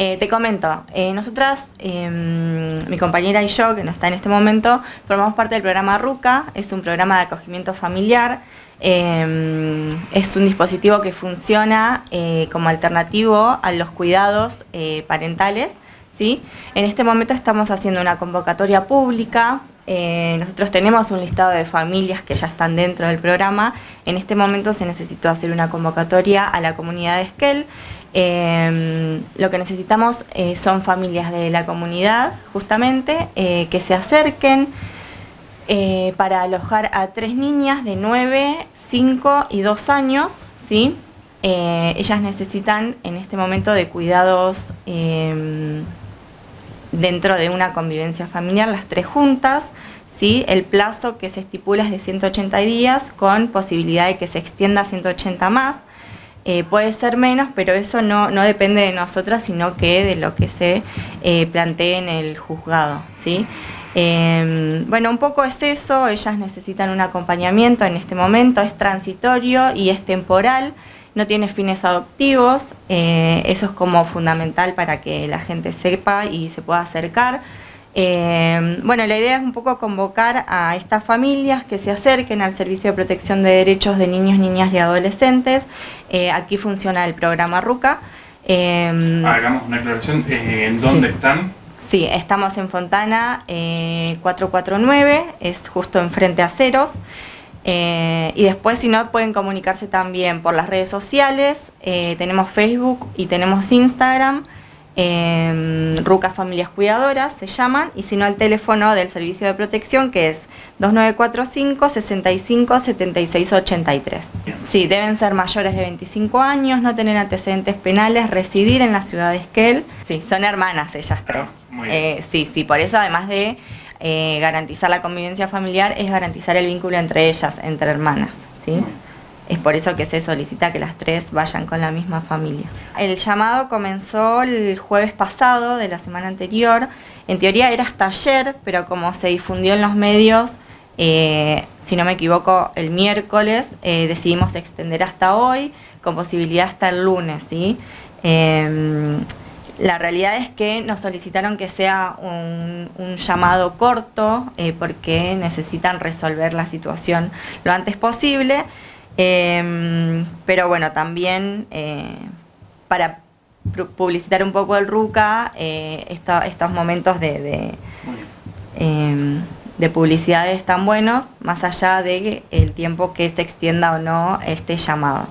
Eh, te comento, eh, nosotras, em, mi compañera y yo, que no está en este momento, formamos parte del programa RUCA, es un programa de acogimiento familiar, em, es un dispositivo que funciona eh, como alternativo a los cuidados parentales. ¿sí? En este momento estamos haciendo una convocatoria pública nosotros tenemos un listado de familias que ya están dentro del programa. En este momento se necesitó hacer una convocatoria a la comunidad de Esquel Em, lo que necesitamos eh, son familias de la comunidad, justamente, eh, que se acerquen eh, para alojar a tres niñas de 9, 5 y 2 años. ¿sí? ellas necesitan en este momento de cuidados em, dentro de una convivencia familiar, las tres juntas. ¿sí? El plazo que se estipula es de 180 días con posibilidad de que se extienda a 180 más. Eh, puede ser menos, pero eso no, depende de nosotras, sino que de lo que se eh, plantee en el juzgado. ¿sí? Em, bueno, un poco es eso, ellas necesitan un acompañamiento en este momento, es transitorio y es temporal, no tiene fines adoptivos, eh, eso es como fundamental para que la gente sepa y se pueda acercar. Eh, bueno, la idea es un poco convocar a estas familias que se acerquen al Servicio de Protección de Derechos de Niños, Niñas y Adolescentes. Eh, aquí funciona el programa RUCA. Eh, Hagamos una aclaración, ¿en dónde están? Sí, estamos en Fontana 449, es justo enfrente a Ceros. y después, si no, pueden comunicarse también por las redes sociales. tenemos Facebook y tenemos Instagram. Eh, Rucas Familias Cuidadoras se llaman, y si no el teléfono del Servicio de Protección que es 2945 65 76 83. Sí, deben ser mayores de 25 años, no tener antecedentes penales, residir en la ciudad de Esquel. Sí, son hermanas ellas tres. Ah, eh, sí, sí, por eso además de eh, garantizar la convivencia familiar es garantizar el vínculo entre ellas, entre hermanas. ¿sí? Es por eso que se solicita que las tres vayan con la misma familia. El llamado comenzó el jueves pasado de la semana anterior. En teoría era hasta ayer, pero como se difundió en los medios, eh, si no me equivoco, el miércoles, eh, decidimos extender hasta hoy, con posibilidad hasta el lunes. ¿sí? Em, la realidad es que nos solicitaron que sea un, llamado corto eh, porque necesitan resolver la situación lo antes posible. Em, pero bueno, también eh, para publicitar un poco el RUCA, eh, estos momentos de, em, de, publicidad están buenos, más allá de tiempo que se extienda o no este llamado.